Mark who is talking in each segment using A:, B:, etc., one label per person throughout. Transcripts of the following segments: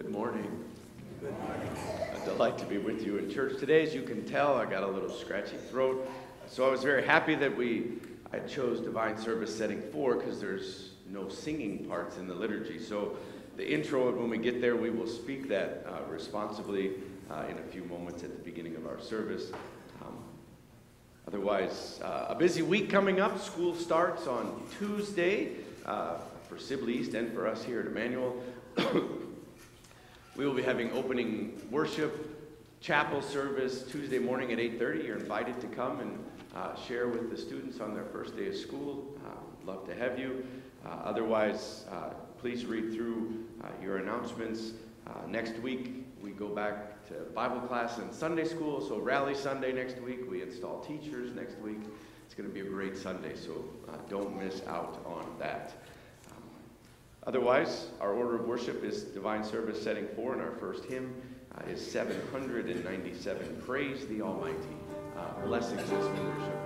A: Good morning. Good morning. A delight to be with you in church today. As you can tell, I got a little scratchy throat. So I was very happy that we I chose divine service setting four because there's no singing parts in the liturgy. So the Introit, when we get there, we will speak that uh, responsibly uh, in a few moments at the beginning of our service. Um, otherwise, uh, a busy week coming up. School starts on Tuesday uh, for Sibley East and for us here at Immanuel. we will be having opening worship, chapel service Tuesday morning at 8:30. You're invited to come and uh, share with the students on their first day of school. Uh, love to have you. Uh, otherwise, uh, please read through uh, your announcements. next week, we go back to Bible class and Sunday school. So Rally Sunday next week. We install teachers next week. It's going to be a great Sunday, so don't miss out on that. Otherwise, our order of worship is divine service setting four, and our first hymn uh, is 797 Praise the Almighty. Uh, blessings as we worship.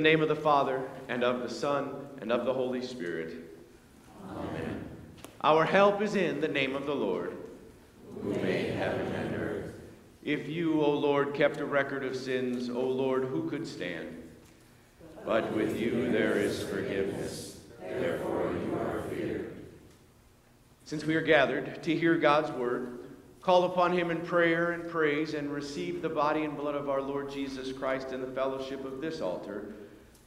A: The name of the Father, and of the Son, and of the Holy Spirit. Amen. Our help is in the name of the Lord,
B: who made heaven and earth.
A: If you, O Lord, kept a record of sins, O Lord, who could stand?
B: But with you there is forgiveness, therefore you are feared.
A: Since we are gathered to hear God's word, call upon him in prayer and praise, and receive the body and blood of our Lord Jesus Christ in the fellowship of this altar,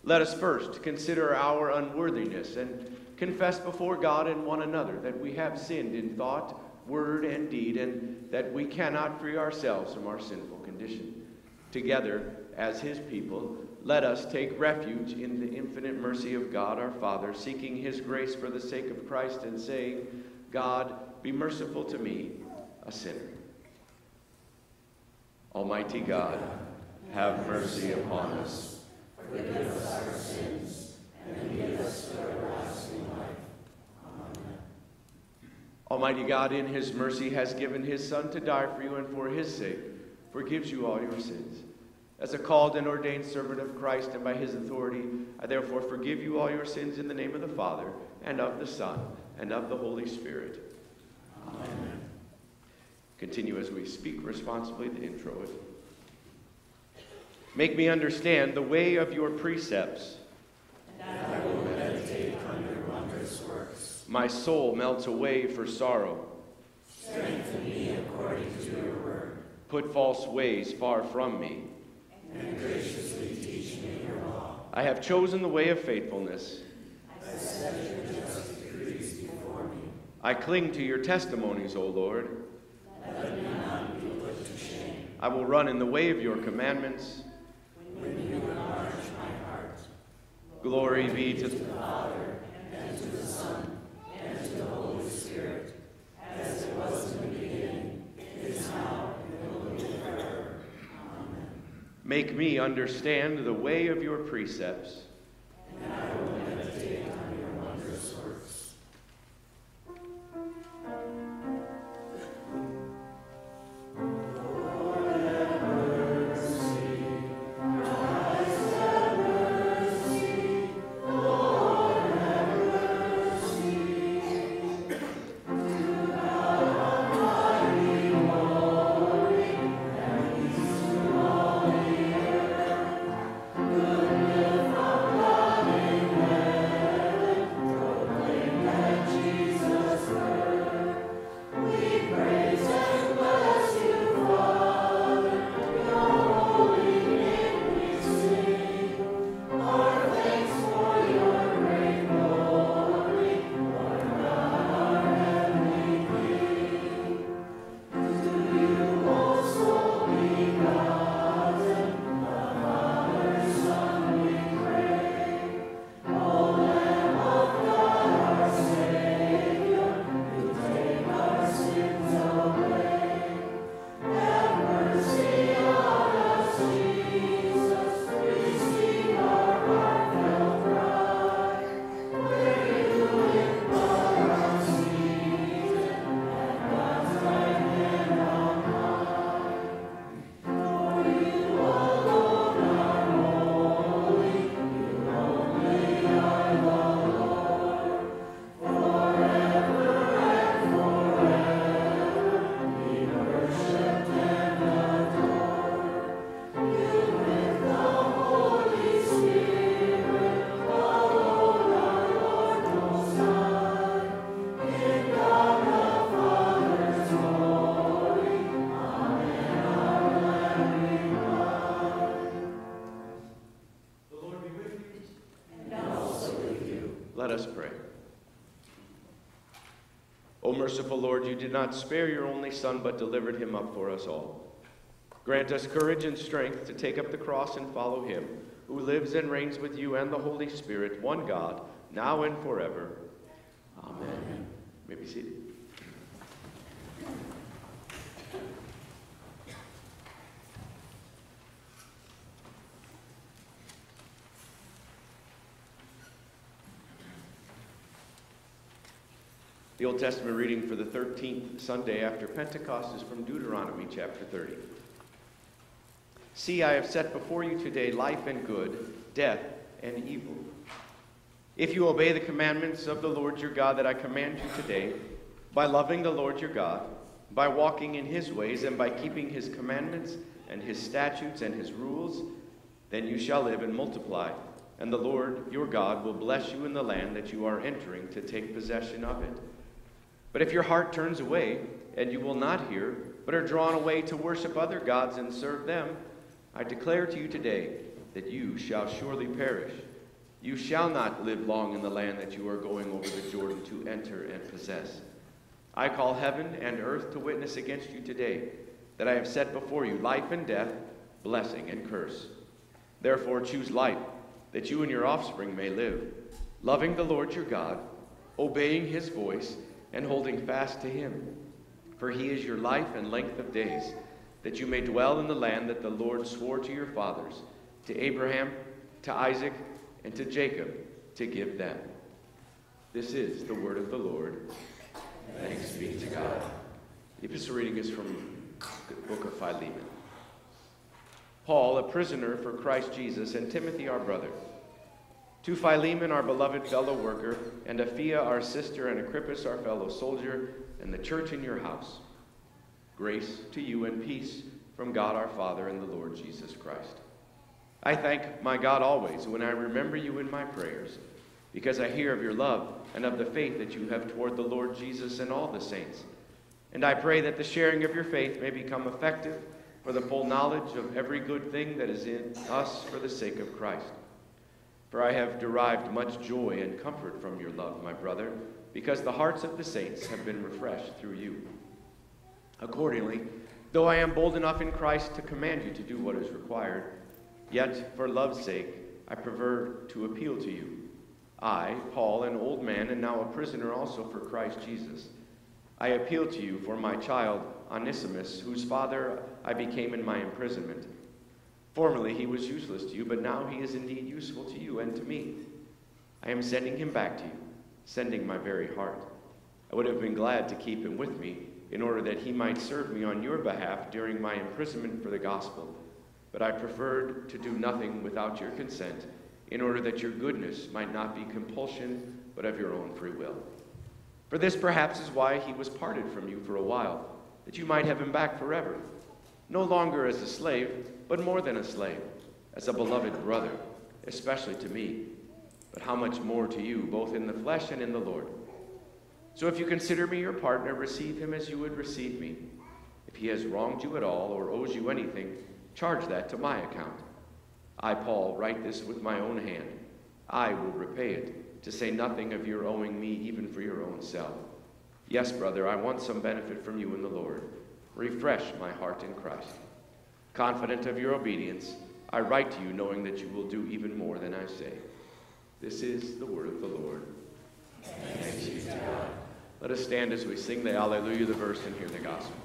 A: let us first consider our unworthiness and confess before God and one another that we have sinned in thought, word, and deed, and that we cannot free ourselves from our sinful condition. Together, as his people, let us take refuge in the infinite mercy of God our Father, seeking his grace for the sake of Christ and saying, God, be merciful to me, a sinner. Almighty God, have mercy upon us.
B: Us our sins, and us life.
A: Almighty God, in his mercy, has given his Son to die for you, and for his sake forgives you all your sins. As a called and ordained servant of Christ, and by his authority, I therefore forgive you all your sins in the name of the Father, and of the Son, and of the Holy Spirit.
B: Amen.
A: Continue as we speak responsibly the Introit. Make me understand the way of your precepts.
B: And I will meditate on your wondrous works.
A: My soul melts away for sorrow.
B: Strengthen me according to your word.
A: Put false ways far from me.
B: And graciously teach me your law.
A: I have chosen the way of faithfulness.
B: I set your just decrees before me.
A: I cling to your testimonies, O Lord.
B: Let me not be put to shame.
A: I will run in the way of your commandments.
B: When you enlarge my heart.
A: Glory be to
B: the Father, and to the Son, and to the Holy Spirit, as it was in the beginning, is now, and will be forever. Amen.
A: Make me understand the way of your precepts.
B: And I will
A: Lord, you did not spare your only Son, but delivered him up for us all. Grant us courage and strength to take up the cross and follow him, who lives and reigns with you and the Holy Spirit, one God, now and forever. Amen. Amen. You may be seated. The Old Testament reading for the 13th Sunday after Pentecost is from Deuteronomy chapter 30. See, I have set before you today life and good, death, and evil. If you obey the commandments of the Lord your God that I command you today, by loving the Lord your God, by walking in his ways, and by keeping his commandments and his statutes and his rules, then you shall live and multiply, and the Lord your God will bless you in the land that you are entering to take possession of it. But if your heart turns away, and you will not hear, but are drawn away to worship other gods and serve them, I declare to you today that you shall surely perish. You shall not live long in the land that you are going over the Jordan to enter and possess. I call heaven and earth to witness against you today that I have set before you life and death, blessing and curse. Therefore, choose life, that you and your offspring may live, loving the Lord your God, obeying his voice, and holding fast to him. For he is your life and length of days, that you may dwell in the land that the Lord swore to your fathers, to Abraham, to Isaac, and to Jacob, to give them. This is the word of the Lord. Thanks be to God. The epistle reading is from the book of Philemon. Paul, a prisoner for Christ Jesus, and Timothy, our brother. To Philemon, our beloved fellow worker, and Apphia, our sister, and Archippus, our fellow soldier, and the church in your house. Grace to you and peace from God our Father and the Lord Jesus Christ. I thank my God always when I remember you in my prayers, because I hear of your love and of the faith that you have toward the Lord Jesus and all the saints. And I pray that the sharing of your faith may become effective for the full knowledge of every good thing that is in us for the sake of Christ. For I have derived much joy and comfort from your love, my brother, because the hearts of the saints have been refreshed through you. Accordingly, though I am bold enough in Christ to command you to do what is required, yet for love's sake I prefer to appeal to you. I, Paul, an old man and now a prisoner also for Christ Jesus, I appeal to you for my child Onesimus, whose father I became in my imprisonment. Formerly he was useless to you, but now he is indeed useful to you and to me. I am sending him back to you, sending my very heart. I would have been glad to keep him with me, in order that he might serve me on your behalf during my imprisonment for the gospel. But I preferred to do nothing without your consent, in order that your goodness might not be compulsion, but of your own free will. For this perhaps is why he was parted from you for a while, that you might have him back forever, no longer as a slave, but more than a slave, as a beloved brother, especially to me, but how much more to you, both in the flesh and in the Lord. So if you consider me your partner, receive him as you would receive me. If he has wronged you at all or owes you anything, charge that to my account. I, Paul, write this with my own hand. I will repay it, to say nothing of your owing me even for your own self. Yes, brother, I want some benefit from you in the Lord. Refresh my heart in Christ. Confident of your obedience, I write to you knowing that you will do even more than I say. This is the word of the Lord. Let us stand as we sing the Alleluia, the verse, and hear the gospel.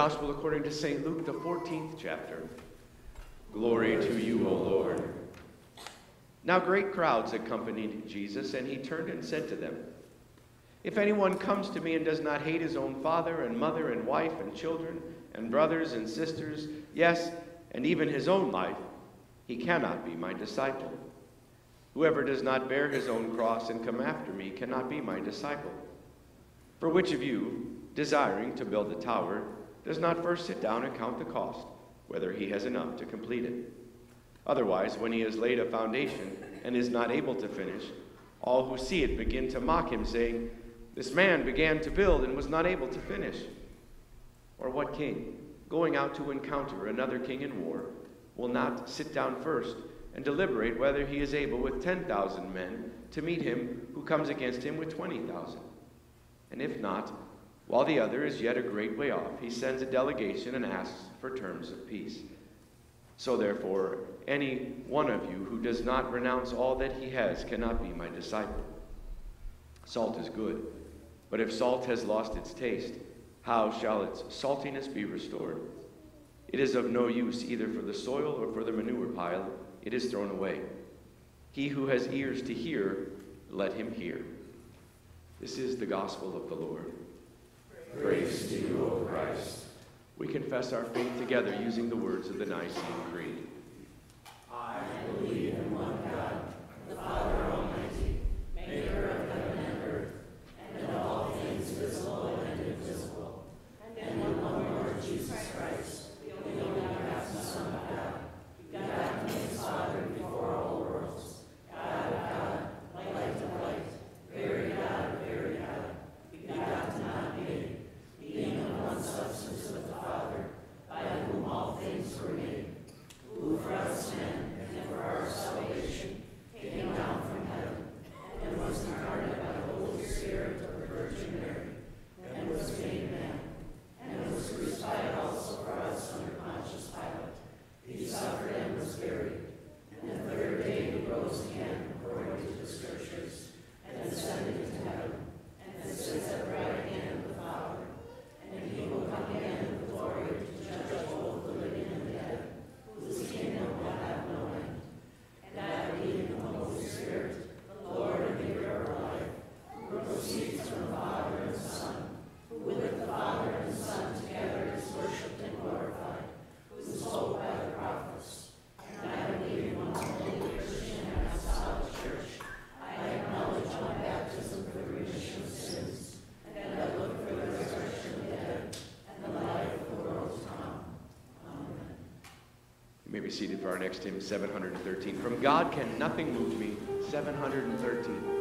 A: Gospel according to St. Luke, the 14th chapter. Glory to you, O Lord. Now great crowds accompanied Jesus, and he turned and said to them, If anyone comes to me and does not hate his own father and mother and wife and children and brothers and sisters, yes, and even his own life, he cannot be my disciple. Whoever does not bear his own cross and come after me cannot be my disciple. For which of you, desiring to build a tower, does not first sit down and count the cost, whether he has enough to complete it. Otherwise, when he has laid a foundation and is not able to finish, all who see it begin to mock him, saying, This man began to build and was not able to finish. Or what king, going out to encounter another king in war, will not sit down first and deliberate whether he is able with 10,000 men to meet him who comes against him with 20,000? And if not, while the other is yet a great way off, he sends a delegation and asks for terms of peace. So therefore, any one of you who does not renounce all that he has cannot be my disciple. Salt is good, but if salt has lost its taste, how shall its saltiness be restored? It is of no use either for the soil or for the manure pile, it is thrown away. He who has ears to hear, let him hear. This is the gospel of the Lord.
B: Praise to you, O Christ.
A: We confess our faith together using the words of the Nicene Creed.
B: I believe in one God, the Father Almighty, maker of heaven and earth, and of all things visible and invisible, and in one Lord Jesus Christ, the only begotten Son of God, begotten of his Father before all worlds, God of God, light of light, very God of very God, begotten not made, being of one substance with the Father, by whom all things were made, who for us men and for our salvation came down from heaven, and was incarnate by the Holy Spirit of the Virgin Mary, and was made man, and was crucified also for us under Pontius Pilate. He suffered and was buried, and the third day he rose again according to the Scriptures, and ascended into heaven, and sits at the right hand of the Father. And he will come again in glory to judge both the living and the dead, whose kingdom will have no end. And I believe in the Holy Spirit, the Lord and giver of life, who proceeds from the Father and the Son, who with the Father and the Son together is worshipped and glorified, who spoke by the prophets. And I believe in one holy Christian and apostolic church. I acknowledge one baptism for the remission of sins, and I look for the resurrection of the dead and the life of the world to come. Amen.
A: You may be seated for our next hymn, 713. From God Can Nothing Move Me, 713.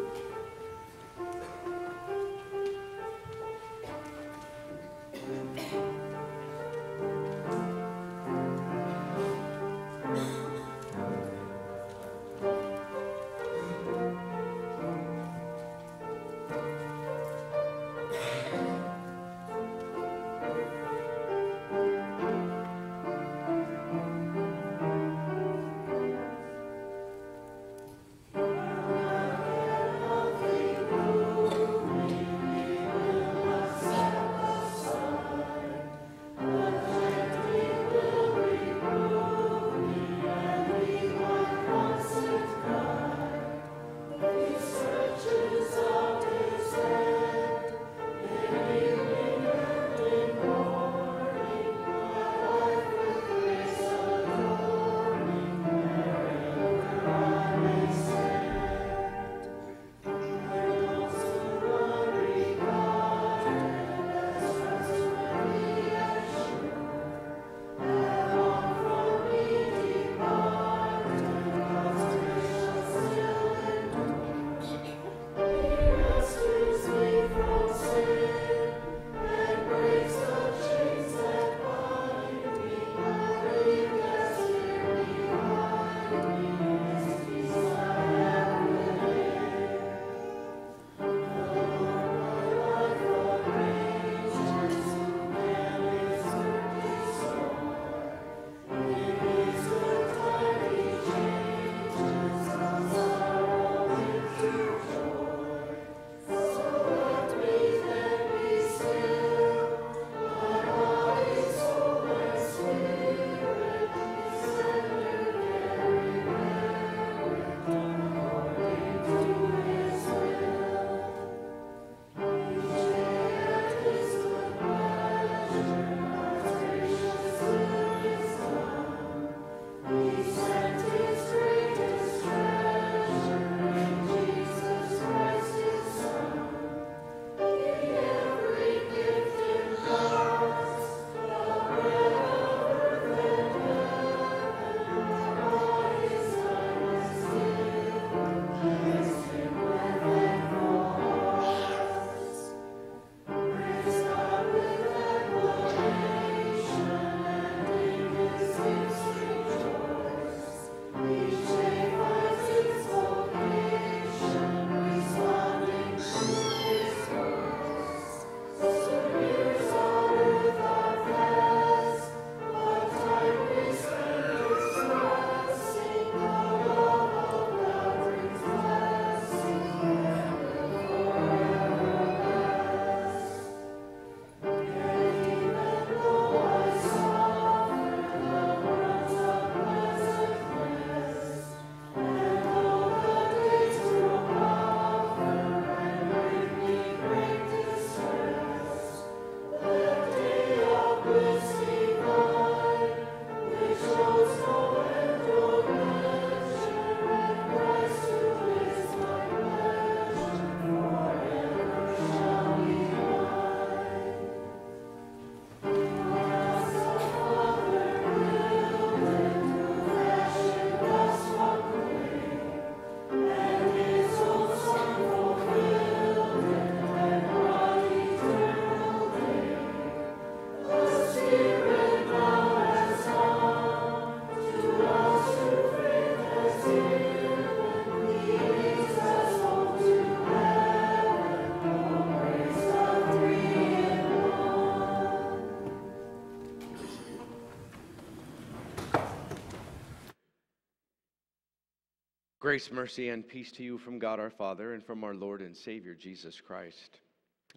A: Grace, mercy, and peace to you from God our Father and from our Lord and Savior Jesus Christ.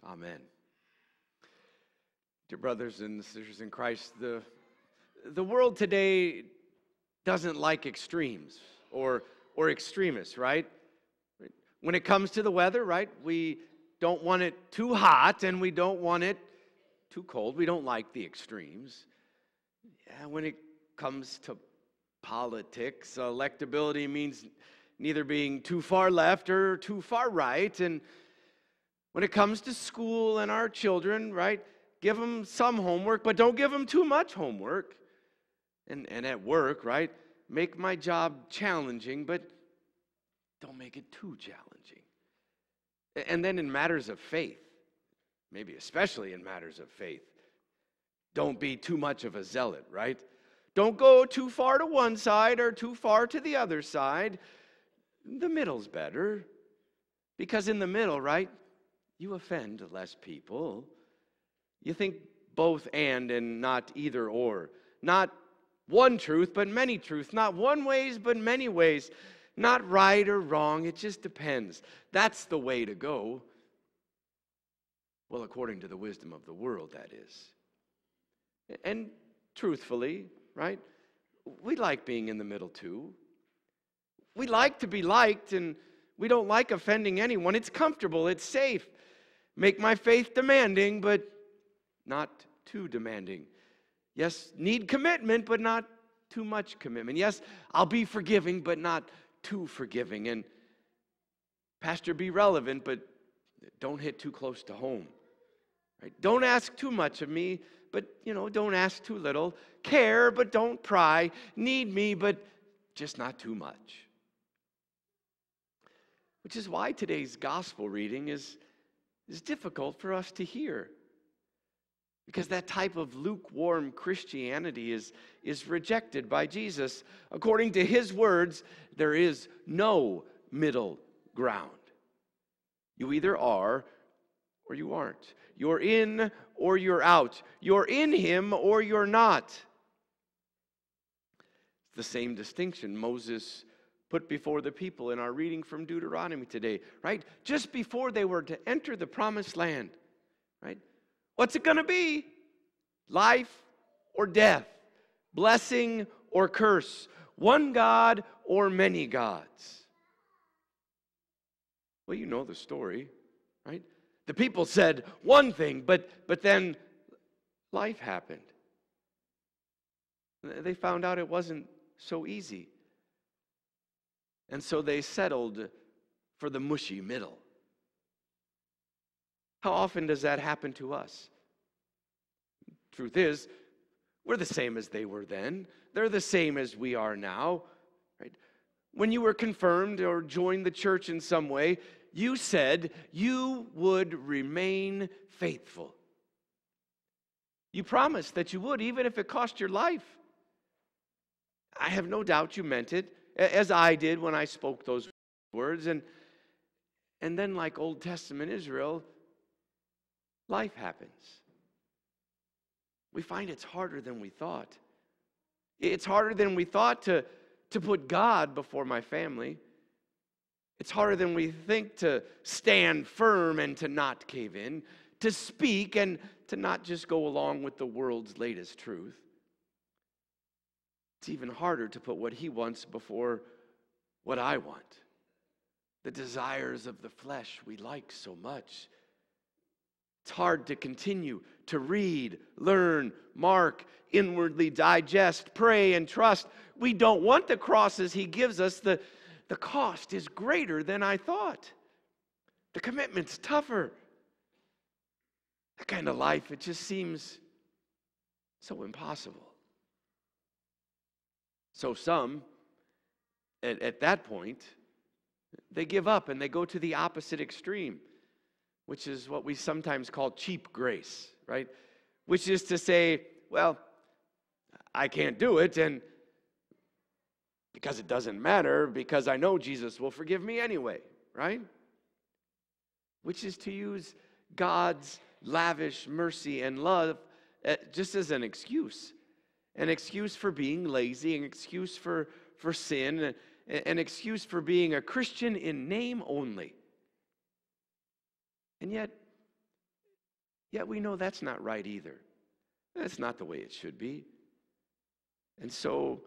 A: Amen. Dear brothers and sisters in Christ, the, the world today doesn't like extremes or, or extremists, right? When it comes to the weather, right, we don't want it too hot and we don't want it too cold. We don't like the extremes. Yeah, when it comes to politics. Electability means neither being too far left or too far right. And when it comes to school and our children, right, give them some homework, but don't give them too much homework. And, and at work, right, make my job challenging, but don't make it too challenging. And then in matters of faith, maybe especially in matters of faith, don't be too much of a zealot, right? Don't go too far to one side or too far to the other side. The middle's better. Because in the middle, right, you offend less people. You think both and and not either or. Not one truth, but many truths. Not one ways, but many ways. Not right or wrong. It just depends. That's the way to go. Well, according to the wisdom of the world, that is. And truthfully, right? We like being in the middle too. We like to be liked, and we don't like offending anyone. It's comfortable, it's safe. Make my faith demanding, but not too demanding. Yes, need commitment, but not too much commitment. Yes, I'll be forgiving, but not too forgiving. And, Pastor, be relevant, but don't hit too close to home. Right? Don't ask too much of me, but you know, don't ask too little. Care, but don't pry. Need me, but just not too much. Which is why today's gospel reading is, is difficult for us to hear. Because that type of lukewarm Christianity is, is rejected by Jesus. According to his words, there is no middle ground. You either are or you aren't. You're in or you're out. You're in Him or you're not. It's the same distinction Moses put before the people in our reading from Deuteronomy today, right? Just before they were to enter the promised land, right? What's it going to be? Life or death? Blessing or curse? One God or many gods? Well, you know the story, right? The people said one thing, but, but then life happened. They found out it wasn't so easy. And so they settled for the mushy middle. How often does that happen to us? Truth is, we're the same as they were then. They're the same as we are now. Right? When you were confirmed or joined the church in some way, you said you would remain faithful. You promised that you would, even if it cost your life. I have no doubt you meant it, as I did when I spoke those words. And, and then, like Old Testament Israel, life happens. We find it's harder than we thought. It's harder than we thought to, to put God before my family. It's harder than we think to stand firm and to not cave in, to speak and to not just go along with the world's latest truth. It's even harder to put what he wants before what I want. The desires of the flesh we like so much. It's hard to continue to read, learn, mark, inwardly digest, pray, and trust. We don't want the crosses he gives us, the, the cost is greater than I thought. The commitment's tougher. That kind of life, it just seems so impossible. So some, at, at that point, they give up and they go to the opposite extreme, which is what we sometimes call cheap grace, right? Which is to say, well, I can't do it, and because it doesn't matter, because I know Jesus will forgive me anyway, right? Which is to use God's lavish mercy and love eh, just as an excuse an excuse for being lazy, an excuse for, for sin, an excuse for being a Christian in name only. And yet, yet we know that's not right either. That's not the way it should be. And so,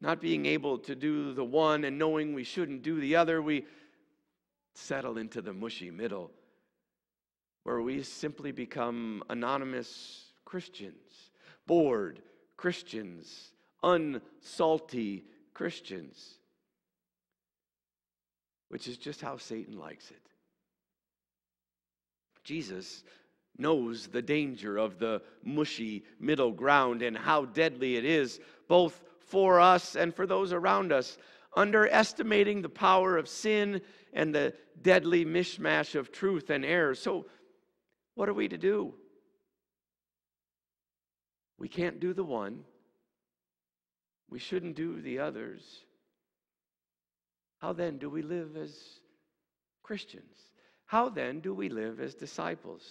A: not being able to do the one and knowing we shouldn't do the other, we settle into the mushy middle where we simply become anonymous Christians, bored Christians, unsalty Christians, which is just how Satan likes it. Jesus knows the danger of the mushy middle ground and how deadly it is, both for us and for those around us, underestimating the power of sin and the deadly mishmash of truth and error. So, what are we to do? We can't do the one. We shouldn't do the others. How then do we live as Christians? How then do we live as disciples?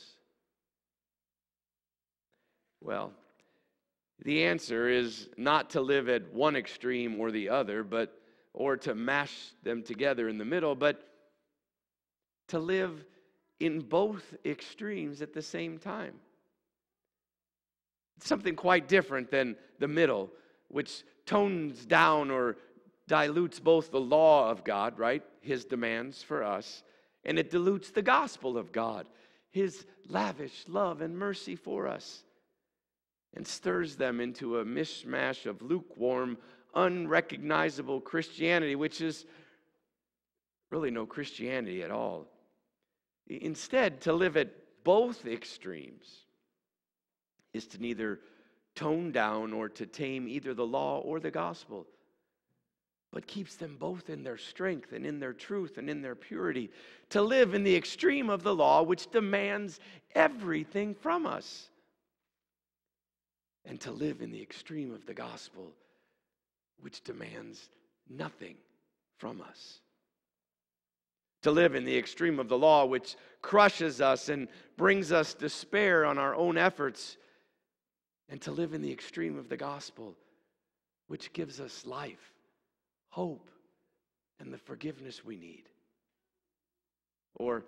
A: Well, the answer is not to live at one extreme or the other, but or to mash them together in the middle, but to live in both extremes at the same time. Something quite different than the middle, which tones down or dilutes both the law of God, right? His demands for us, and it dilutes the gospel of God, His lavish love and mercy for us, and stirs them into a mishmash of lukewarm, unrecognizable Christianity, which is really no Christianity at all. Instead, to live at both extremes is to neither tone down or to tame either the law or the gospel, but keeps them both in their strength and in their truth and in their purity. To live in the extreme of the law, which demands everything from us, and to live in the extreme of the gospel, which demands nothing from us to live in the extreme of the law, which crushes us and brings us despair on our own efforts, and to live in the extreme of the gospel, which gives us life, hope, and the forgiveness we need. Or,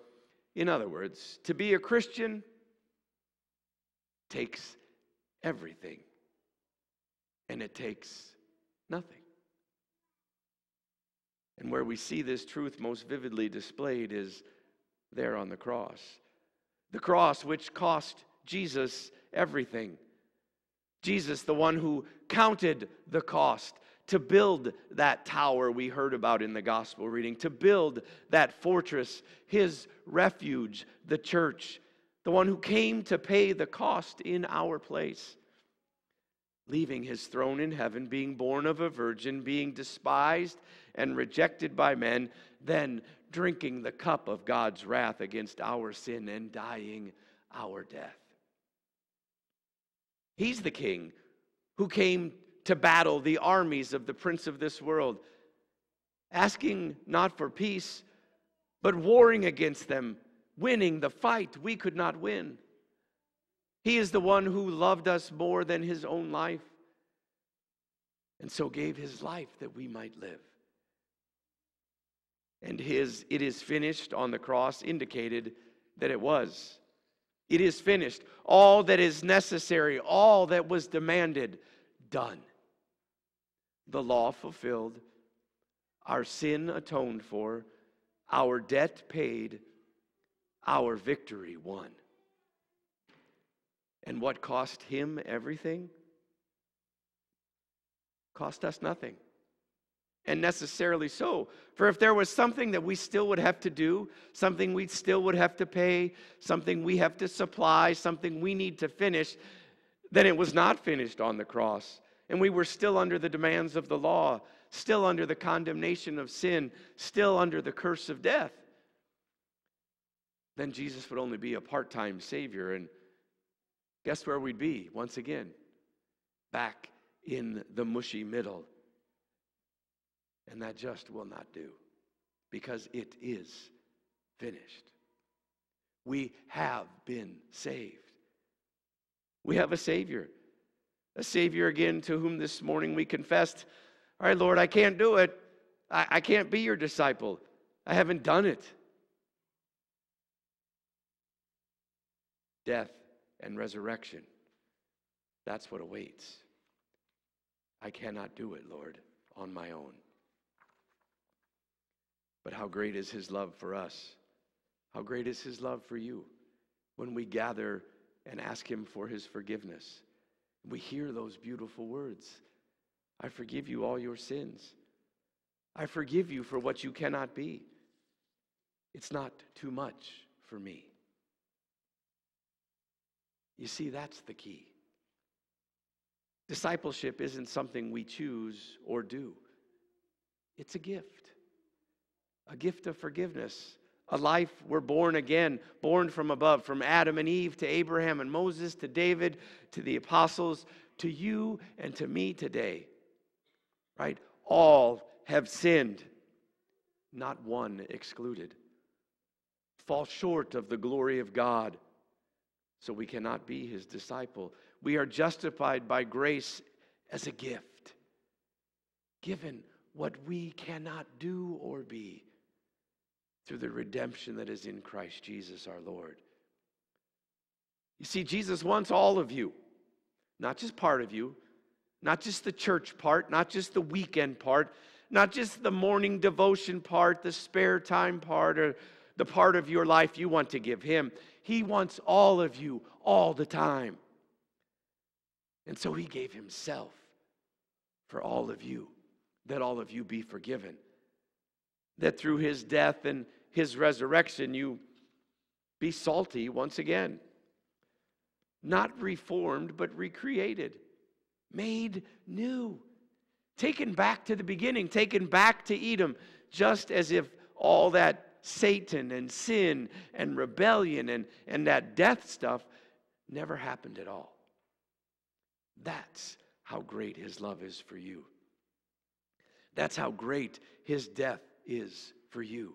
A: in other words, to be a Christian takes everything, and it takes nothing. And where we see this truth most vividly displayed is there on the cross. The cross, which cost Jesus everything. Jesus, the one who counted the cost to build that tower we heard about in the gospel reading, to build that fortress, his refuge, the church, the one who came to pay the cost in our place leaving his throne in heaven, being born of a virgin, being despised and rejected by men, then drinking the cup of God's wrath against our sin and dying our death. He's the king who came to battle the armies of the prince of this world, asking not for peace, but warring against them, winning the fight we could not win. He is the one who loved us more than his own life and so gave his life that we might live. And his it is finished on the cross indicated that it was. It is finished. All that is necessary, all that was demanded, done. The law fulfilled, our sin atoned for, our debt paid, our victory won. And what cost him everything? Cost us nothing. And necessarily so. For if there was something that we still would have to do, something we still would have to pay, something we have to supply, something we need to finish, then it was not finished on the cross. And we were still under the demands of the law, still under the condemnation of sin, still under the curse of death. Then Jesus would only be a part time Savior. And Guess where we'd be once again? Back in the mushy middle. And that just will not do because it is finished. We have been saved. We have a Savior. A Savior again to whom this morning we confessed, All right, Lord, I can't do it. I, I can't be your disciple. I haven't done it. Death and resurrection. That's what awaits. I cannot do it, Lord, on my own. But how great is his love for us? How great is his love for you when we gather and ask him for his forgiveness? We hear those beautiful words I forgive you all your sins. I forgive you for what you cannot be. It's not too much for me. You see, that's the key. Discipleship isn't something we choose or do, it's a gift. A gift of forgiveness. A life we're born again, born from above, from Adam and Eve to Abraham and Moses to David to the apostles to you and to me today. Right? All have sinned, not one excluded. Fall short of the glory of God, so we cannot be his disciple. We are justified by grace as a gift, given what we cannot do or be through the redemption that is in Christ Jesus our Lord. You see, Jesus wants all of you, not just part of you, not just the church part, not just the weekend part, not just the morning devotion part, the spare time part, or the part of your life you want to give Him. He wants all of you all the time. And so he gave himself for all of you, that all of you be forgiven. That through his death and his resurrection, you be salty once again. Not reformed, but recreated, made new, taken back to the beginning, taken back to Eden, just as if all that Satan and sin and rebellion and, and that death stuff never happened at all. That's how great his love is for you. That's how great his death is for you.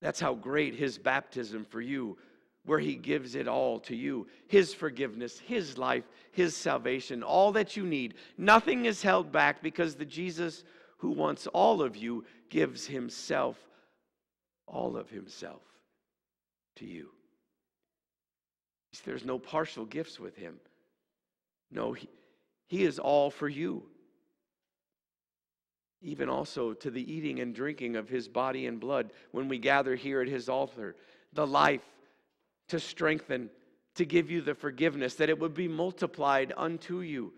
A: That's how great his baptism for you, where he gives it all to you his forgiveness, his life, his salvation, all that you need. Nothing is held back because the Jesus who wants all of you gives himself, all of himself, to you. There's no partial gifts with him. No, he, he is all for you. Even also to the eating and drinking of his body and blood when we gather here at his altar, the life to strengthen, to give you the forgiveness, that it would be multiplied unto you,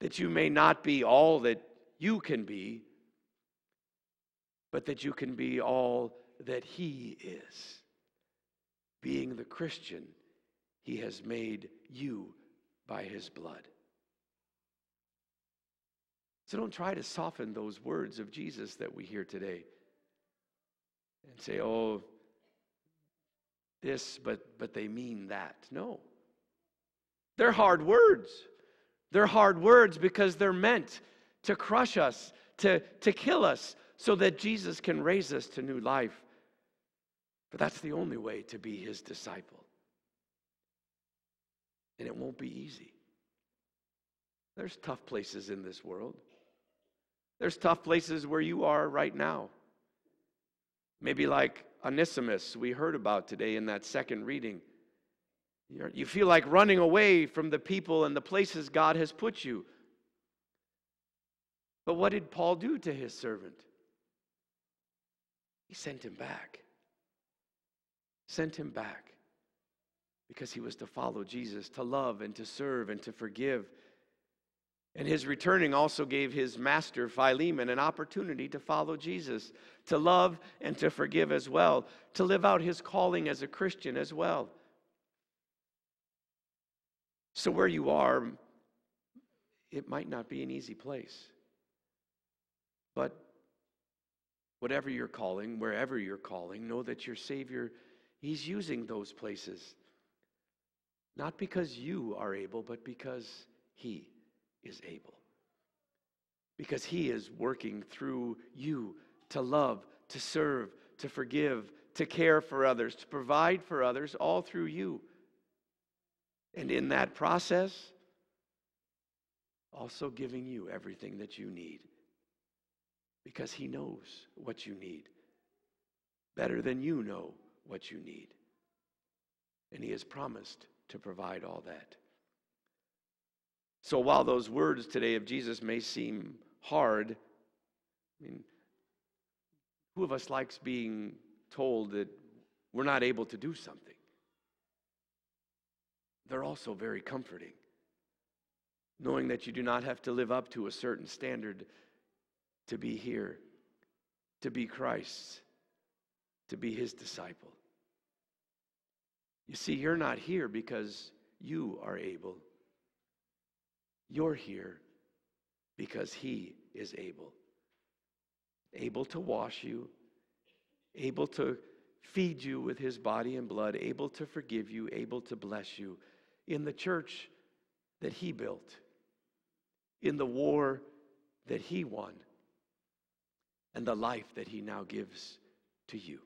A: that you may not be all that you can be, but that you can be all that he is. Being the Christian, he has made you by his blood. So don't try to soften those words of Jesus that we hear today and say, oh, this, but, but they mean that. No. They're hard words. They're hard words because they're meant to crush us, to, to kill us, so that Jesus can raise us to new life. But that's the only way to be his disciple and it won't be easy. There's tough places in this world. There's tough places where you are right now. Maybe like Onesimus, we heard about today in that second reading. You're, you feel like running away from the people and the places God has put you. But what did Paul do to his servant? He sent him back. Sent him back because he was to follow Jesus, to love and to serve and to forgive. And his returning also gave his master, Philemon, an opportunity to follow Jesus, to love and to forgive as well, to live out his calling as a Christian as well. So, where you are, it might not be an easy place. But whatever you're calling, wherever you're calling, know that your Savior, He's using those places not because you are able, but because He is able. Because He is working through you to love, to serve, to forgive, to care for others, to provide for others, all through you. And in that process, also giving you everything that you need because He knows what you need better than you know what you need. And He has promised to provide all that. So while those words today of Jesus may seem hard, I mean, who of us likes being told that we're not able to do something? They're also very comforting, knowing that you do not have to live up to a certain standard to be here, to be Christ's, to be his disciple. You see, you're not here because you are able. You're here because He is able. Able to wash you, able to feed you with His body and blood, able to forgive you, able to bless you in the church that He built, in the war that He won, and the life that He now gives to you.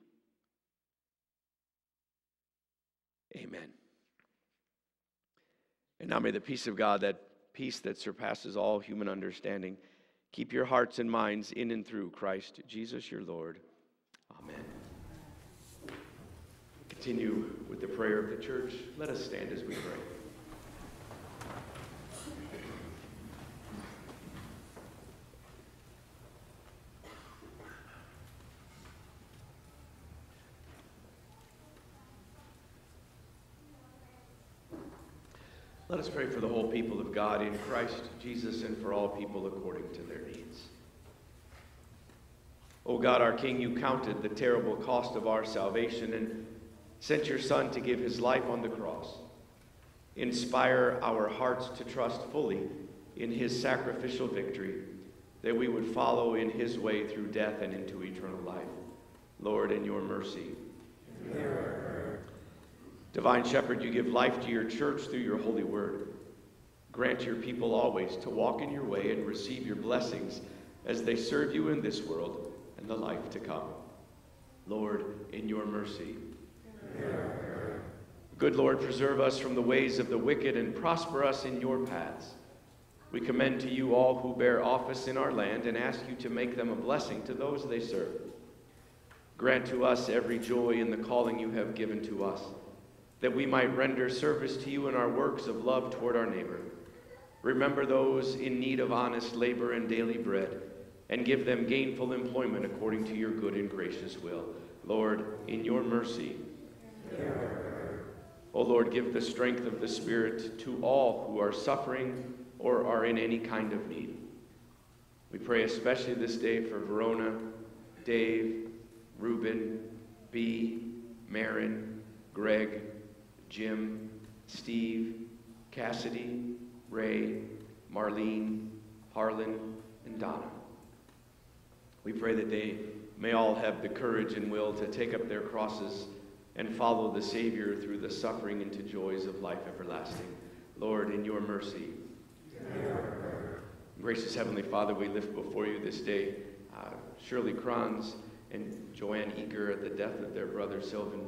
A: Amen. And now may the peace of God that peace that surpasses all human understanding. Keep your hearts and minds in and through Christ Jesus your Lord. Amen. Continue with the prayer of the church. Let us stand as we pray. Let us pray for the whole people of God in Christ Jesus and for all people according to their needs. O God, our King, you counted the terrible cost of our salvation and sent your Son to give his life on the cross. Inspire our hearts to trust fully in his sacrificial victory, that we would follow in his way through death and into eternal life. Lord, in your mercy. Divine Shepherd, you give life to your church through your holy word. Grant your people always to walk in your way and receive your blessings as they serve you in this world and the life to come. Lord, in your mercy. Good Lord, preserve us from the ways of the wicked and prosper us in your paths. We commend to you all who bear office in our land and ask you to make them a blessing to those they serve. Grant to us every joy in the calling you have given to us that we might render service to you in our works of love toward our neighbor. Remember those in need of honest labor and daily bread, and give them gainful employment according to your good and gracious will. Lord, in your mercy. O Lord, give the strength of the Spirit to all who are suffering or are in any kind of need. We pray especially this day for Verona, Dave, Reuben, B, Marin, Greg, Jim, Steve, Cassidy, Ray, Marlene, Harlan, and Donna. We pray that they may all have the courage and will to take up their crosses and follow the Savior through the suffering into joys of life everlasting. Lord, in your mercy. Gracious Heavenly Father, we lift before you this day uh, Shirley Kranz and Joanne Eager at the death of their brother Sylvan.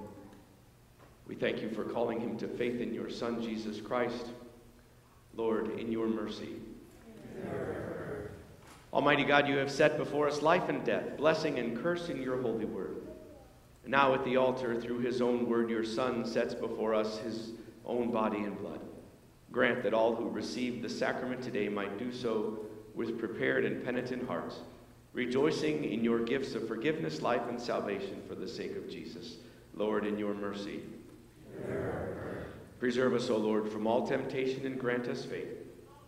A: We thank you for calling him to faith in your Son, Jesus Christ. Lord, in your mercy. Amen. Almighty God, you have set before us life and death, blessing and curse in your holy word. And now at the altar, through his own word, your Son sets before us his own body and blood. Grant that all who receive the sacrament today might do so with prepared and penitent hearts, rejoicing in your gifts of forgiveness, life, and salvation for the sake of Jesus. Lord, in your mercy. Preserve us, O Lord, from all temptation and grant us faith,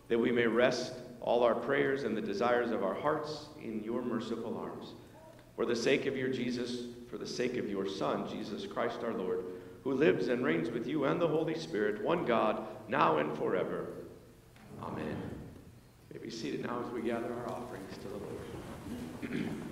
A: that we may rest all our prayers and the desires of our hearts in your merciful arms. For the sake of your Jesus, for the sake of your Son, Jesus Christ our Lord, who lives and reigns with you and the Holy Spirit, one God, now and forever. Amen. may be seated now as we gather our offerings to the Lord.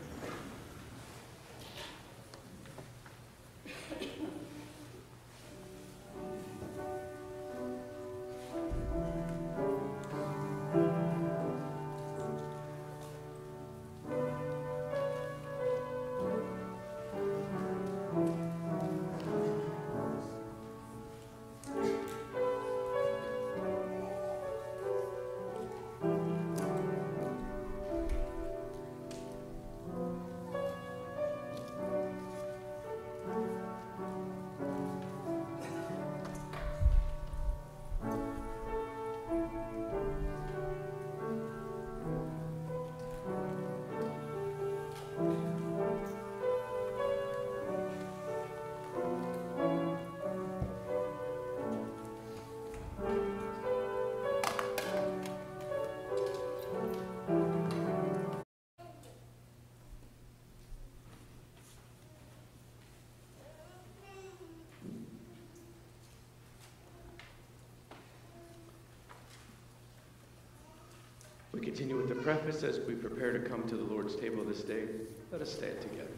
A: We continue with the preface as we prepare to come to the Lord's table this day. Let us stand together.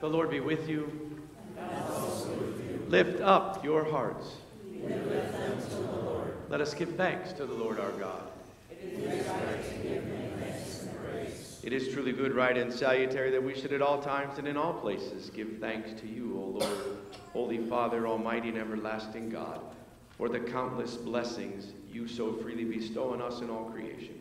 A: The Lord be with you. Lift up your hearts. Let us give thanks to the Lord our God. It is truly good, right, and salutary that we should at all times and in all places give thanks to you, O Lord, Holy Father, Almighty and everlasting God, for the countless blessings you so freely bestow on us in all creation.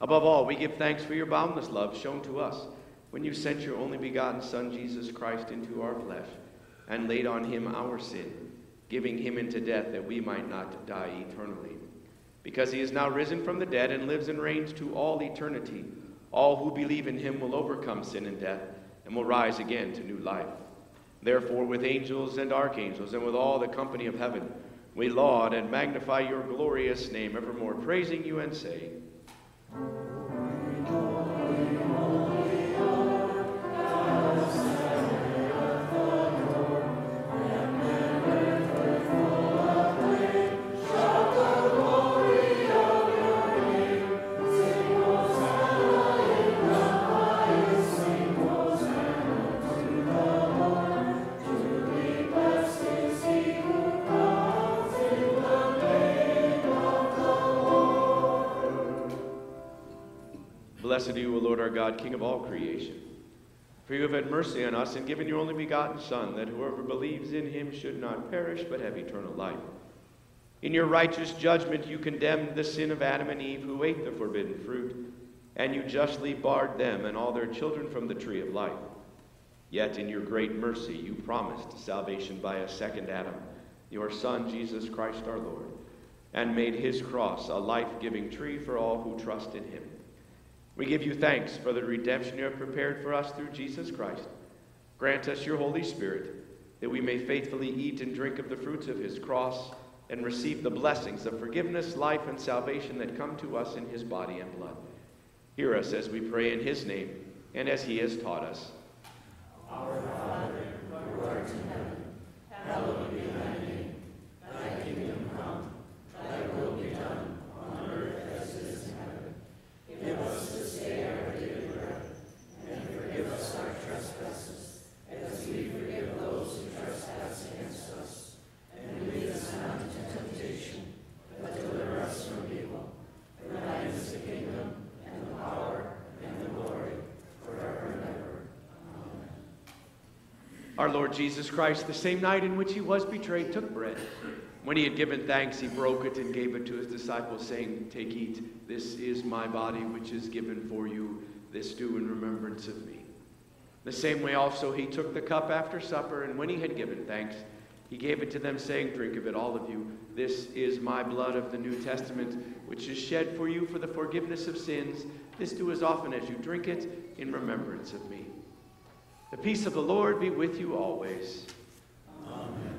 A: Above all, we give thanks for your boundless love shown to us when you sent your only begotten Son, Jesus Christ, into our flesh and laid on him our sin, giving him into death that we might not die eternally. Because he is now risen from the dead and lives and reigns to all eternity, all who believe in him will overcome sin and death and will rise again to new life. Therefore, with angels and archangels and with all the company of heaven, we laud and magnify your glorious name, evermore praising you and saying, Lord our God, King of all creation. For you have had mercy on us and given your only begotten Son, that whoever believes in him should not perish, but have eternal life. In your righteous judgment, you condemned the sin of Adam and Eve, who ate the forbidden fruit, and you justly barred them and all their children from the tree of life. Yet in your great mercy, you promised salvation by a second Adam, your Son, Jesus Christ our Lord, and made his cross a life giving tree for all who trust in him. We give you thanks for the redemption you have prepared for us through Jesus Christ. Grant us your Holy Spirit, that we may faithfully eat and drink of the fruits of his cross and receive the blessings of forgiveness, life, and salvation that come to us in his body and blood. Hear us as we pray in his name and as he has taught us.
B: Our who art in heaven, hallowed be thy name. Thy kingdom come, thy will be done, on earth as it is in heaven. Give us this day our daily bread, and forgive us our trespasses, as we forgive those who trespass against us. And lead us not into temptation, but deliver us from evil. For thine is the kingdom, and the power, and the glory, forever and ever.
A: Our Lord Jesus Christ, the same night in which he was betrayed, took bread. When he had given thanks, he broke it and gave it to his disciples, saying, Take, eat, this is my body, which is given for you. This do in remembrance of me. The same way also he took the cup after supper, and when he had given thanks, he gave it to them, saying, Drink of it, all of you. This is my blood of the New Testament, which is shed for you for the forgiveness of sins. This do as often as you drink it in remembrance of me. The peace of the Lord be with you always. We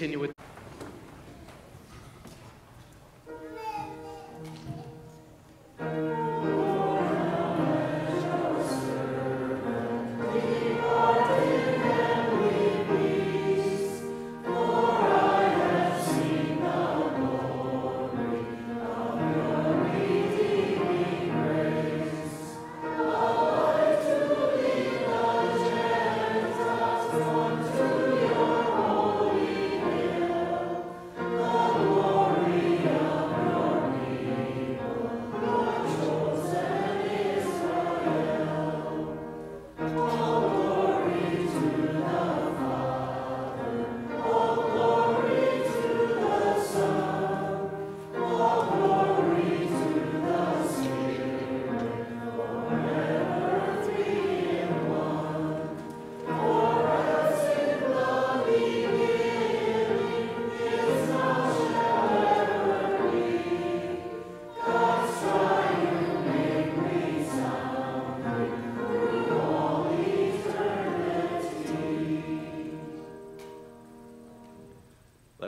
A: continue with.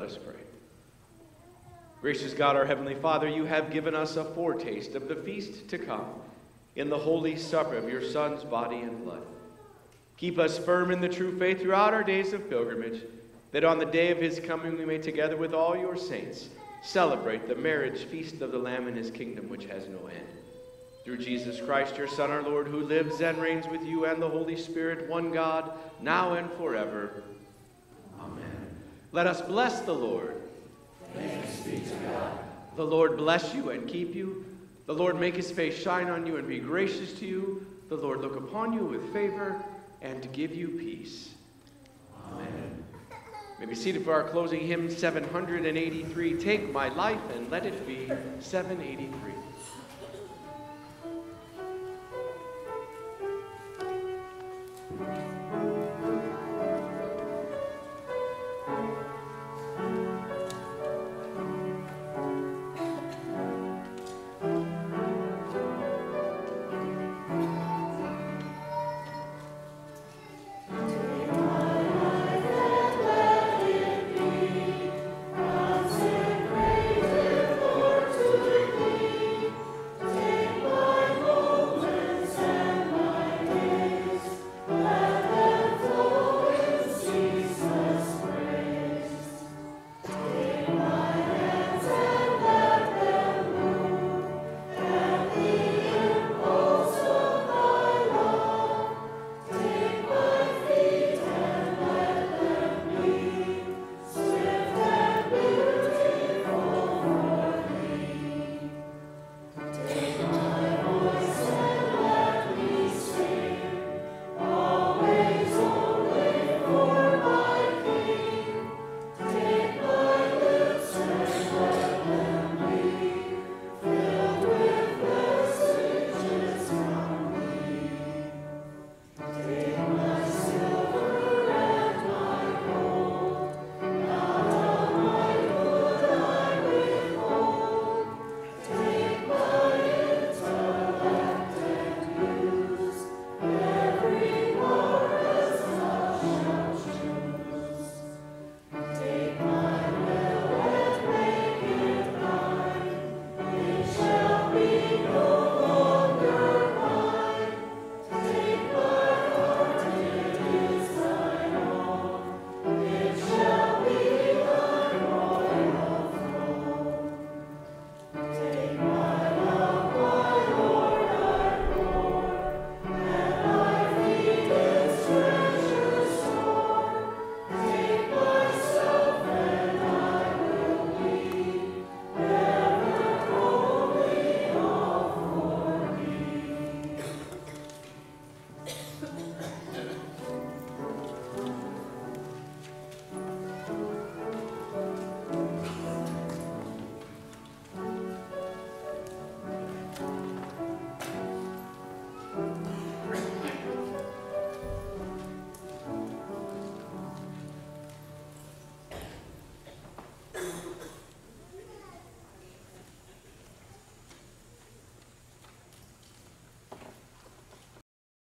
A: Let us pray. Gracious God, our Heavenly Father, you have given us a foretaste of the feast to come in the holy supper of your Son's body and blood. Keep us firm in the true faith throughout our days of pilgrimage, that on the day of his coming we may, together with all your saints, celebrate the marriage feast of the Lamb in his kingdom, which has no end. Through Jesus Christ, your Son, our Lord, who lives and reigns with you and the Holy Spirit, one God, now and forever. Amen. Let us bless the Lord.
B: Thanks be to God.
A: The Lord bless you and keep you. The Lord make his face shine on you and be gracious to you. The Lord look upon you with favor and give you peace. Amen. May be seated for our closing hymn 783. Take my life and let it be 783.